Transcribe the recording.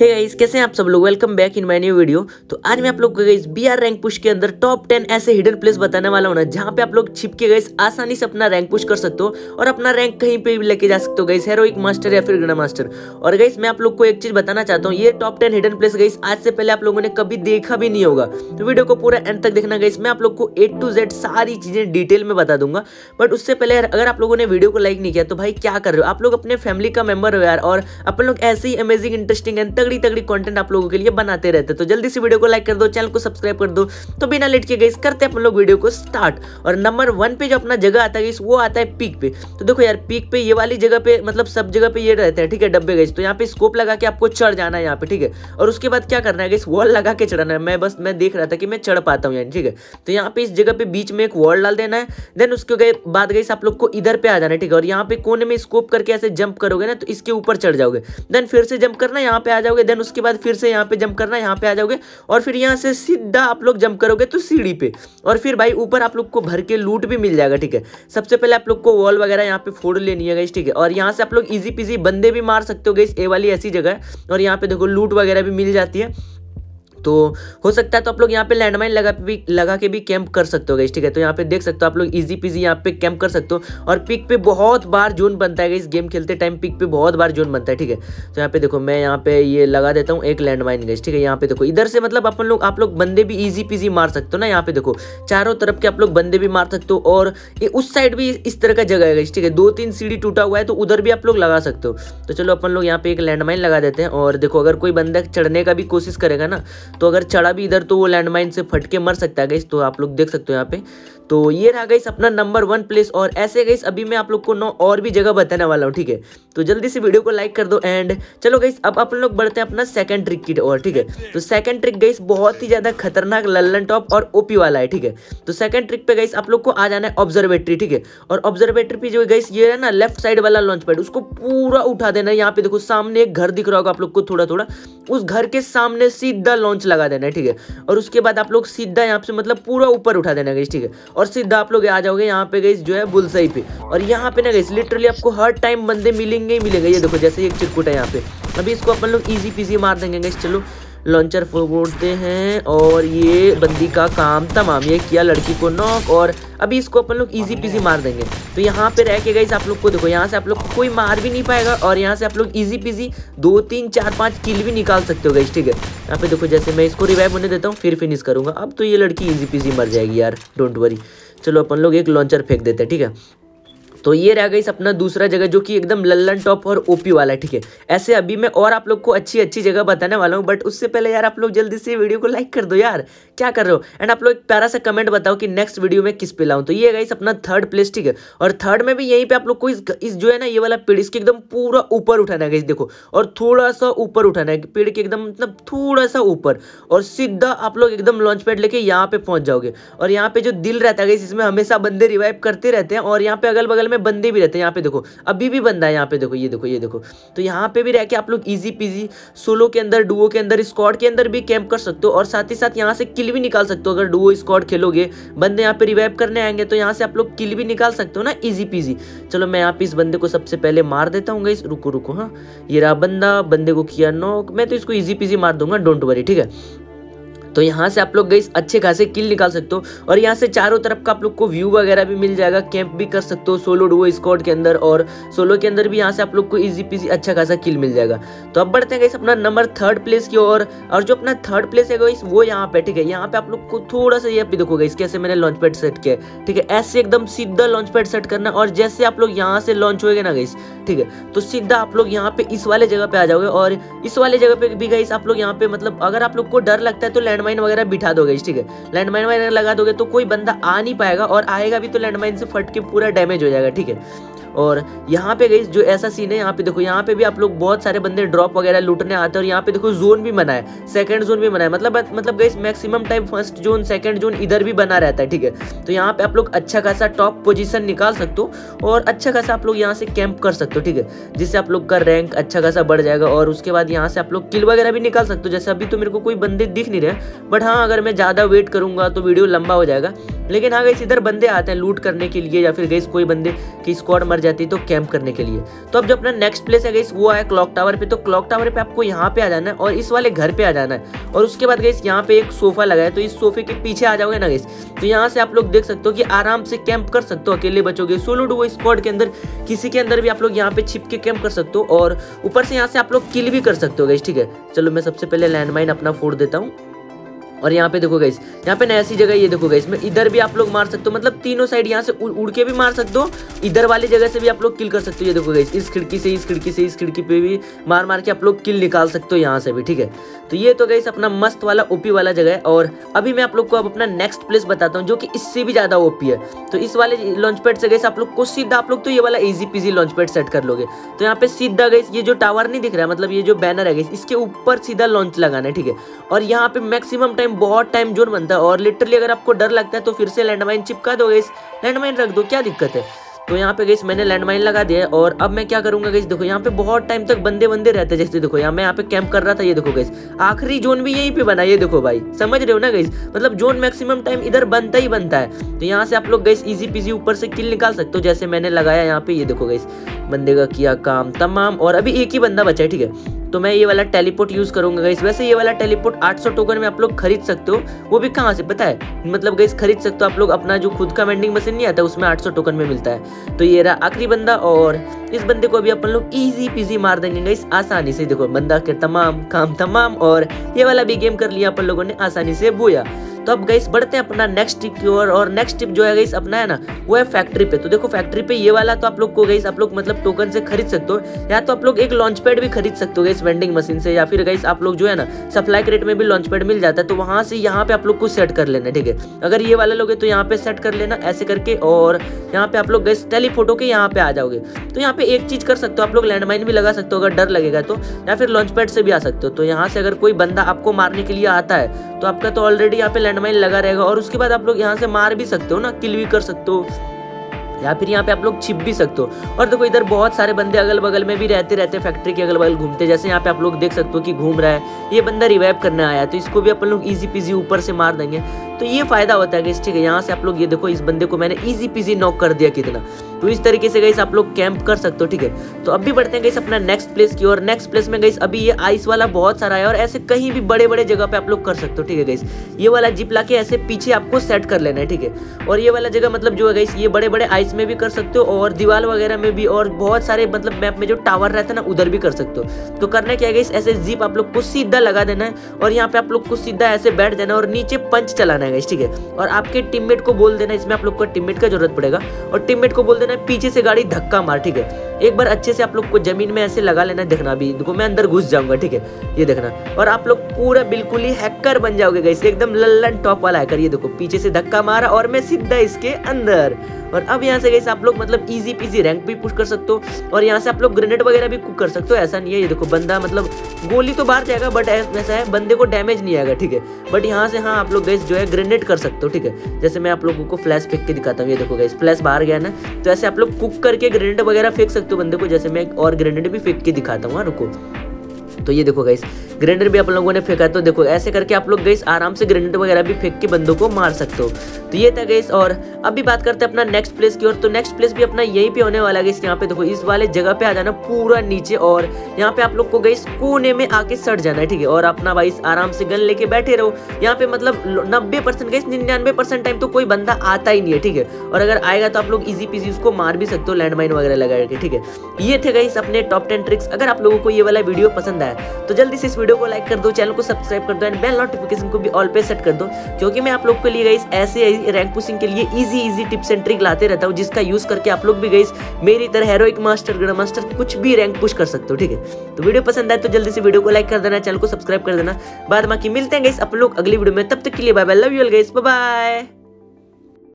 Hey guys कैसे हैं आप सब लोग? Welcome back in my new video तो आज मैं आप लोग को गाइस बीआर रैंक पुश के अंदर टॉप 10 ऐसे हिडन प्लेस बताने वाला हूँ ना, जहाँ पे आप लोग छिप के गाइस आसानी से अपना रैंक पुश कर सकते हो और अपना रैंक कहीं पे भी लेके जा सकते हो गाइस हेरोइक मास्टर या फिर ग्रैंड मास्टर और गाइस मैं आप लोग को एक चीज़ बताना चाहता हूँ, ये top ten hidden place guys आज से पहले आप लोगों ने कभी देखा भी नहीं होगा। तो वीडियो को पूरा एंड तक देखना गाइस मैं आप लोग को ए टू जेड सारी चीज़ें डिटेल में बता दूँगा। बट उससे पहले अगर आप लोगों ने वीडियो को लाइक नहीं किया तो भाई क्या कर रहे हो? आप लोग अपने फैमिली का मेंबर हो यार, और अपन लोग ऐसे ही अमेजिंग इंटरेस्टिंग एंड तगड़ी तगड़ी कंटेंट आप लोगों के लिए बनाते रहते तो जल्दी से वीडियो को लाइक कर दो चैनल को सब्सक्राइब कर दो। तो बिना लेट के गई करते हैं अपन लोग वीडियो को स्टार्ट और नंबर वन पे जो अपना जगह आता है वो आता है पीक पे। तो देखो यार पीक पे ये वाली जगह पे मतलब सब जगह पे ये रहते हैं, ठीक है, डब्बे गई तो यहाँ पे स्कोप लगा के आपको चढ़ जाना है यहाँ पे, ठीक है। और उसके बाद क्या करना है गई वॉल लगा के चढ़ाना है। मैं बस, मैं देख रहा था कि मैं चढ़ पाता हूँ यानी, ठीक है। तो यहाँ पे इस जगह पे बीच में एक वॉल डाल देना है। देन उसके बाद गई आप लोग को इधर पे आ जाना है, ठीक है। और यहाँ पे कोने में स्कोप करके ऐसे जंप करोगे ना तो इसके ऊपर चढ़ जाओगे। देन फिर से जंप करना यहाँ पे आ जाओगे देन उसके बाद फिर से यहाँ पे जंप करना, यहाँ पे आ जाओगे और फिर यहाँ से सीधा आप लोग जंप करोगे तो सीढ़ी पे। और फिर भाई ऊपर आप लोग को भर के लूट भी मिल जाएगा, ठीक है? सबसे पहले आप लोग को वॉल वगैरह यहाँ पे फोड़ लेनी है गई ठीक है? और यहाँ से आप लोग इजी पीजी बंदे भी मार सकते हो गई ए वाली ऐसी जगह है। और यहाँ पे देखो लूट वगैरह भी मिल जाती है। तो हो सकता है तो आप लोग यहाँ पे लैंडमाइन लगा भी, लगा के भी कैंप कर सकते हो गई ठीक है? तो यहाँ पे देख सकते हो आप लोग इजी पीजी यहाँ पे कैंप कर सकते हो और पिक पे बहुत बार जोन बनता है इस गेम खेलते टाइम पिक पे बहुत बार जोन बनता है, ठीक है? तो यहाँ पे देखो मैं यहाँ पे ये लगा देता हूँ एक लैंडमाइन गई ठीक है? यहाँ पे देखो, इधर से मतलब अपन लोग, आप लोग बंदे भी ईजी पीजी मार सकते हो ना यहाँ पे देखो, चारों तरफ़ के आप लोग बंदे भी मार सकते हो और उस साइड भी इस तरह का जगह है ठीक है? दो तीन सीढ़ी टूटा हुआ है तो उधर भी आप लोग लगा सकते हो। तो चलो अपन लोग यहाँ पे एक लैंडमाइन लगा देते हैं और देखो, अगर कोई बंदा चढ़ने का भी कोशिश करेगा ना तो अगर चढ़ा भी इधर तो वो लैंडमाइन से फट के मर सकता है गई तो आप लोग देख सकते हो यहाँ पे। तो ये रहा गई अपना नंबर वन प्लेस और ऐसे गई अभी मैं आप लोग को नौ और भी जगह बताने वाला हूँ, ठीक है? तो जल्दी से वीडियो को लाइक कर दो एंड चलो गई अब अपन लोग बढ़ते हैं अपना सेकंड ट्रिक की और ठीक है? तो सेकंड ट्रिक गई बहुत ही ज़्यादा खतरनाक, लल्लन टॉप और ओपी वाला है, ठीक है? तो सेकंड ट्रिक पे गई आप लोग को आ जाना है ऑब्जर्वेटरी ठीक है? और ऑब्जर्वेटरी पे जो गई ये है ना लेफ़्ट साइड वाला लॉन्च पैड उसको पूरा उठा देना यहाँ पे देखो, सामने एक घर दिख रहा होगा आप लोग को थोड़ा थोड़ा उस घर के सामने सीधा लॉन्च लगा देना है, ठीक है? और उसके बाद आप लोग सीधा यहाँ से मतलब पूरा ऊपर उठा देना गई ठीक है? और सीधा आप लोग आ जाओगे यहाँ पे गई जो है बुलसई पे। और यहाँ पे ना गई लिटरली आपको हर टाइम बंदे मिलेंगे ही मिलेंगे। ये देखो, जैसे एक चिरकुट है यहाँ पे। अभी इसको अपन लोग इजी पीजी मार देंगे गई चलो। लॉन्चर फोड़ते हैं और ये बंदी का काम तमाम ये किया लड़की को नॉक और अभी इसको अपन लोग इजी पीजी मार देंगे। तो यहाँ पे रह के गई आप लोग को देखो, यहाँ से आप लोग कोई मार भी नहीं पाएगा और यहाँ से आप लोग इजी पीजी दो, तीन, चार, पाँच किल भी निकाल सकते हो गई ठीक है? यहाँ पे देखो, जैसे मैं इसको रिवाइव होने देता हूँ, फिर फिनिश करूँगा। अब तो ये लड़की इजी पीजी मर जाएगी यार डोंट वरी चलो, अपन लोग एक लॉन्चर फेंक देते हैं, ठीक है? तो ये रह गई अपना दूसरा जगह जो कि एकदम लल्लन टॉप और ओपी वाला ठीक है? ऐसे अभी मैं और आप लोग को अच्छी अच्छी जगह बताने वाला हूँ बट उससे पहले यार आप लोग जल्दी से वीडियो को लाइक कर दो यार। क्या कर रहे हो? एंड आप लोग एक प्यारा सा कमेंट बताओ कि नेक्स्ट वीडियो में किस पे लाऊं। तो ये गई अपना थर्ड प्लेस ठीक है? और थर्ड में भी यहीं पे आप लोग को इस, इस जो है ना ये वाला पेड़ इसके एकदम पूरा ऊपर उठाना है देखो। और थोड़ा सा ऊपर उठाना है पेड़ के एकदम मतलब थोड़ा सा ऊपर। और सीधा आप लोग एकदम लॉन्च पैड लेके यहाँ पे पहुँच जाओगे। और यहाँ पे जो दिल रहता है इसमें हमेशा बंदे रिवाइव करते रहते हैं और यहाँ पे अगल बगल में बंदे भी रहते हैं, यहाँ पे देखो, अभी भी बंदा है यहाँ पे, देखो, ये देखो ये देखो। तो यहाँ पे भी रह के आप लोग इजी पीजी सोलो के अंदर डुओ के अंदर स्कॉड के अंदर भी कैंप कर सकते हो और साथ ही साथ यहाँ से किल भी निकाल सकते हो। अगर डुओ स्कॉड खेलोगे, बंदे यहाँ पे रिवाइव करने आएँगे तो यहाँ से आप लोग किल भी निकाल सकते हो ना इजी पीजी चलो, मैं यहाँ पे इस बंदे को सबसे पहले मार देता हूँ इस रुको रुको हाँ। ये रहा बंदा, बंदे को किया नॉक मैं तो इसको इजी पीजी मार दूँगा डोंट वरी ठीक है? तो यहाँ से आप लोग गई अच्छे खासे किल निकाल सकते हो। और यहाँ से चारों तरफ़ का आप लोग को व्यू वगैरह भी मिल जाएगा। कैंप भी कर सकते हो सोलो डुओ स्कॉड के अंदर और सोलो के अंदर भी यहाँ से आप लोग को इजी पीजी अच्छा खासा किल मिल जाएगा। तो अब बढ़ते हैं गई अपना नंबर थर्ड प्लेस की ओर। और जो अपना थर्ड प्लेस है गई वो यहाँ पे, ठीक है, यहाँ पे आप लोग को थोड़ा सा ये भी देखो गई कैसे मैंने लॉन्च पैड सेट किया ठीक है, ऐसे एकदम सीधा लॉन्च पैड सेट करना और जैसे आप लोग यहाँ से लॉन्च होएगा ना गई ठीक है तो सीधा आप लोग यहाँ पे इस वाले जगह पे आ जाओगे। और इस वाले जगह पे भी गई आप लोग यहाँ पे मतलब अगर आप लोग को डर लगता है तो लैंडमाइन वगैरह बिठा दोगे, ठीक है? लैंडमाइन वगैरह लगा दोगे तो कोई बंदा आ नहीं पाएगा और आएगा भी तो लैंडमाइन से फट के पूरा डैमेज हो जाएगा, ठीक है? और यहाँ पे गई जो ऐसा सीन है, यहाँ पे देखो, यहाँ पे भी आप लोग बहुत सारे बंदे ड्रॉप वगैरह लूटने आते हैं और यहाँ पे देखो जोन भी बना है। सेकंड जोन भी बना है। मतलब मतलब गई maximum time first zone second zone इधर भी बना रहता है, ठीक है? तो यहाँ पे आप लोग अच्छा खासा टॉप पोजिशन निकाल सकते हो और अच्छा खासा आप लोग यहाँ से कैंप कर सकते हो, ठीक है? जिससे आप लोग का रैंक अच्छा खासा बढ़ जाएगा और उसके बाद यहाँ से आप लोग किल वगैरह भी निकाल सकते हो। जैसे अभी तो मेरे को कोई बंदे दिख नहीं रहे बट हाँ अगर मैं ज़्यादा वेट करूँगा तो वीडियो लंबा हो जाएगा। लेकिन हाँ गई इधर बंदे आते हैं लूट करने के लिए या फिर गई कोई बंदे की स्क्वाड मर कर जाती है तो कैंप करने के लिए। तो अब जो अपना नेक्स्ट प्लेस है गईस वो है क्लॉक टावर पे। तो क्लॉक टावर पे आपको यहाँ पे आ जाना है और इस वाले घर पे आ जाना है। और उसके बाद गईस यहाँ पे एक सोफा लगा है तो इस सोफे के पीछे आ जाओगे ना गईस तो यहाँ से आप लोग देख सकते हो कि आराम से कैंप कर सकते हो, अकेले बचोगे सोलो डुओ स्क्वाड के अंदर, किसी के अंदर भी आप लोग यहाँ पे छिप के कैंप कर सकते हो और ऊपर से यहाँ से आप लोग किल भी कर सकते हो गईस ठीक है? चलो मैं सबसे पहले लैंडमाइन अपना फोड़ देता हूँ। और यहाँ पे देखो गाइस यहाँ पे ऐसी जगह ये देखो गाइस में इधर भी आप लोग मार सकते हो मतलब तीनों साइड यहाँ से उड़ के भी मार सकते हो, इधर वाली जगह से भी आप लोग किल कर सकते हो, ये देखो गाइस इस खिड़की से, इस खिड़की से, इस खिड़की पे भी मार मार के आप लोग किल निकाल सकते हो यहाँ से भी, ठीक है? तो ये तो गाइस अपना मस्त वाला ओपी वाला जगह है, और अभी मैं आप लोग को अब अपना नेक्स्ट प्लेस बताता हूँ, जो कि इससे भी ज़्यादा ओपी है। तो इस वाले लॉन्च पैड से गई आप लोग को सीधा आप लोग तो ये वाला easy PG launch pad set कर लोगे। तो यहाँ पे सीधा गई ये जो टावर नहीं दिख रहा है मतलब ये जो बैनर है गई इसके ऊपर सीधा लॉन्च लगाना है, ठीक है? और यहाँ पे मैक्सिमम टाइम बहुत टाइम जोन बनता है। और लिटरली अगर आपको डर लगता है तो फिर से लैंडमाइन चिपका दो गई लैंडमाइन रख दो, क्या दिक्कत है? तो यहाँ पे गई मैंने लैंडमाइन लगा दिया और अब मैं क्या करूँगा गई देखो, यहाँ पे बहुत टाइम तक बंदे बंदे रहते जैसे देखो, यहाँ मैं यहाँ पे कैंप कर रहा था, ये देखो गई आखिरी जोन भी यहीं पे बना, ये देखो भाई। समझ रहे हो ना गई मतलब जोन मैक्सिमम टाइम इधर बनता ही बनता है। तो यहाँ से आप लोग गई इजी पीजी ऊपर से किल निकाल सकते हो। जैसे मैंने लगाया यहाँ पे, ये देखो गई बंदे का किया काम, तमाम। और अभी एक ही बंदा बचा है, ठीक है? तो मैं ये वाला टेलीपोर्ट यूज़ करूँगा गाइस वैसे ये वाला टेलीपोर्ट 800 टोकन में आप लोग खरीद सकते हो। वो भी कहाँ से, पता है? मतलब गाइस खरीद सकते हो आप लोग। अपना जो खुद का वेंडिंग मशीन नहीं आता, उसमें 800 टोकन में मिलता है। तो ये रहा आखिरी बंदा और इस बंदे को अभी अपन लोग इजी पीजी मार देंगे गाइस आसानी से। देखो, बंदा के तमाम, काम तमाम और ये वाला भी गेम कर लिया अपन लोगों ने, आसानी से। बोया। तो अब गई बढ़ते हैं अपना नेक्स्ट टिप की ओर और नेक्स्ट टिप जो है गई अपना है ना, वो है फैक्ट्री पे। तो देखो फैक्ट्री पे ये वाला तो आप लोग को गई आप लोग मतलब टोकन से खरीद सकते हो, या तो आप लोग एक लॉन्च पैड भी खरीद सकते हो गई वेंडिंग मशीन से, या फिर गई आप लोग जो है ना सप्लाई रेट में भी लॉन्च पैड मिल जाता है तो वहाँ से यहाँ पे आप लोग को सेट कर लेना ठीक है? अगर ये वाले लोग तो यहाँ पे सेट कर लेना, ऐसे करके, और यहाँ पे आप लोग गई टेलीफोटो के यहाँ पे आ जाओगे। तो यहाँ पे एक चीज़ कर सकते हो, आप लोग लैंडमाइन भी लगा सकते हो, अगर डर लगेगा तो या फिर लॉन्च पैड से भी आ सकते हो। तो यहाँ से अगर कोई बंदा आपको मारने के लिए आता है तो आपका तो ऑलरेडी यहाँ पे लैंडमाइन लगा रहेगा और उसके बाद आप लोग यहाँ से मार भी सकते हो ना, किल भी कर सकते हो। या फिर यहाँ पे आप लोग छिप भी सकते हो। और देखो, इधर बहुत सारे बंदे अगल बगल में भी रहते रहते फैक्ट्री के अगल बगल घूमते जैसे यहाँ पे आप लोग देख सकते हो कि घूम रहा है। ये बंदा रिवाइव करने आया तो इसको भी अपन लोग इजी पीजी ऊपर से मार देंगे। तो ये फ़ायदा होता है गई ठीक है? यहाँ से आप लोग ये देखो, इस बंदे को मैंने इजी पीजी नॉक कर दिया कितना। तो इस तरीके से गई आप लोग कैंप कर सकते हो, ठीक है? तो अभी बढ़ते हैं गई अपना नेक्स्ट प्लेस की और नेक्स्ट प्लेस में गई अभी ये आइस वाला बहुत सारा है और ऐसे कहीं भी बड़े बड़े जगह पे आप लोग कर सकते हो, ठीक है गई ये वाला जिप ला ऐसे पीछे आपको सेट कर लेना है, ठीक है? और ये वाला जगह मतलब जो है गई ये बड़े बड़े आइस में भी कर सकते हो और दीवार वगैरह में भी और बहुत सारे मतलब मैप में जो टावर रहता है ना, उधर भी कर सकते हो। तो करना क्या गई ऐसे जीप आप लोग को सीधा लगा देना है और यहाँ पे आप लोग को सीधा ऐसे बैठ देना और नीचे पंच चलाना है ठीक है? और आपके टीममेट को बोल देना, इसमें आप लोग को टीममेट का ज़रूरत पड़ेगा। और टीममेट को बोल देना, पीछे से गाड़ी धक्का मार, ठीक है? एक बार अच्छे से आप लोग को ज़मीन में ऐसे लगा लेना, देखना अभी देखो, मैं अंदर घुस जाऊँगा, ठीक है? ये देखना। और आप लोग पूरा बिल्कुल ही हैकर बन जाओगे गई एकदम लल्लन टॉप वाला हैकर ये देखो, पीछे से धक्का मारा और मैं सीधा इसके अंदर। और अब यहाँ से गई आप लोग मतलब इजी पीजी रैंक भी पुश कर सकते हो और यहाँ से आप लोग ग्रेनेड वगैरह भी कुक कर सकते हो ऐसा नहीं है ये देखो बंदा मतलब गोली तो बाहर जाएगा बट ऐसा है बंदे को डैमेज नहीं आएगा ठीक है? बट यहाँ से हाँ आप लोग गैस जो है ग्रेनेड कर सकते हो ठीक है? जैसे मैं आप लोगों को फ्लैश फेंक के दिखाता हूँ ये देखो गैस फ्लैश बाहर गया ना तो ऐसे आप लोग कुक करके ग्रेनेड वगैरह फेंक सकते हो बंदे को जैसे मैं और ग्रेनेड भी फेंक के दिखाता हूँ हाँ, रुको। तो ये देखो गाइस ग्रेनेड भी आप लोगों ने फेंका तो देखो ऐसे करके आप लोग गैस आराम से ग्रेनेड वगैरह भी फेंक के बंदों को मार सकते हो। तो ये था गैस और अभी बात करते हैं अपना नेक्स्ट प्लेस की और तो नेक्स्ट प्लेस भी अपना यहीं पे होने वाला है यहाँ पे देखो इस वाले जगह पे आ जाना पूरा नीचे, और यहाँ पे आप लोग को गई कोने में आके सट जाना है, ठीक है? और अपना भाई आराम से गन लेके बैठे रहो। यहाँ पे मतलब नब्बे परसेंट गई निन्यानवे परसेंट टाइम तो कोई बंदा आता ही नहीं है, ठीक है? और अगर आएगा तो आप लोग इजी पीजी उसको मार भी सकते हो लैंडमाइन वगैरह लगा के, ठीक है? ये थे गई अपने टॉप टेन ट्रिक्स अगर आप लोगों को ये वाला वीडियो पसंद आया तो जल्दी से इस वीडियो को लाइक कर दो चैनल को सब्सक्राइब कर दो एंड बेल नोटिफिकेशन को भी ऑल पे सेट कर दो क्योंकि मैं आप लोग के लिए गई ऐसे रैंक पुशिंग के लिए easy easy tips and trick लाते रहता हूँ, जिसका यूज़ करके आप लोग भी गई मेरी तरह हेरोइक मास्टर ग्रा मास्टर कुछ भी रैंक पुश कर सकते हो, ठीक है? तो वीडियो पसंद आए तो जल्दी से वीडियो को लाइक कर देना चैनल को सब्सक्राइब कर देना। बाद बाकी मिलते हैं गई आप लोग अगली वीडियो में, तब तक के लिए बाय बाय लव यू गई बाय